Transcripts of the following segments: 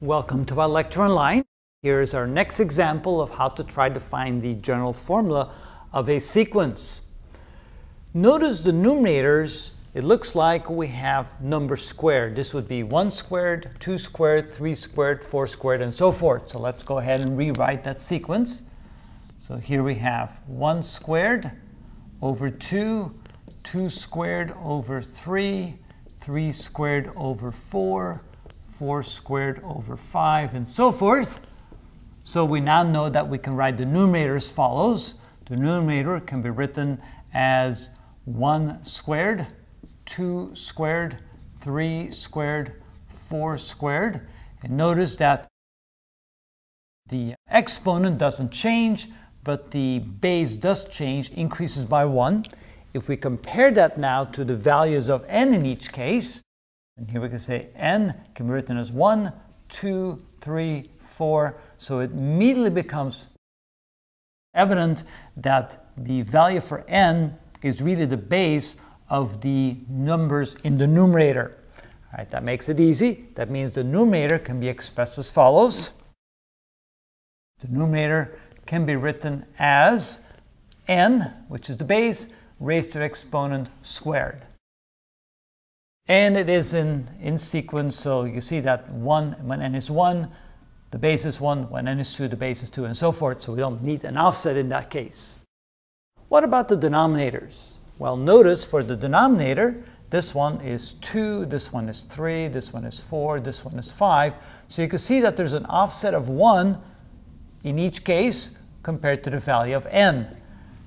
Welcome to ilectureonline. Here is our next example of how to try to find the general formula of a sequence. Notice the numerators, it looks like we have numbers squared. This would be 1 squared, 2 squared, 3 squared, 4 squared, and so forth. So let's go ahead and rewrite that sequence. So here we have 1 squared over 2, 2 squared over 3, 3 squared over 4, 4 squared over 5, and so forth. So we now know that we can write the numerator as follows. The numerator can be written as 1 squared, 2 squared, 3 squared, 4 squared. And notice that the exponent doesn't change, but the base does change, increases by 1. If we compare that now to the values of n in each case, and here we can say n can be written as 1, 2, 3, 4. So it immediately becomes evident that the value for n is really the base of the numbers in the numerator. All right, that makes it easy. That means the numerator can be expressed as follows. The numerator can be written as n, which is the base, raised to the exponent squared. And it is in, in sequence, so you see that 1, when n is 1, the base is 1, when n is 2, the base is 2, and so forth, so we don't need an offset in that case. What about the denominators? Well, notice for the denominator, this one is 2, this one is 3, this one is 4, this one is 5. So you can see that there's an offset of 1 in each case compared to the value of n.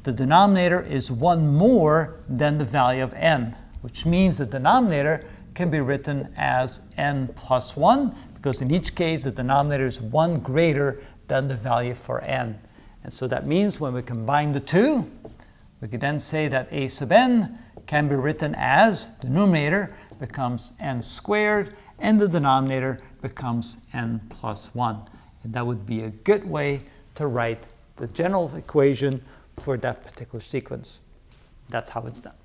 The denominator is 1 more than the value of n which means the denominator can be written as n plus 1, because in each case the denominator is 1 greater than the value for n. And so that means when we combine the two, we can then say that a sub n can be written as the numerator becomes n squared and the denominator becomes n plus 1. And that would be a good way to write the general equation for that particular sequence. That's how it's done.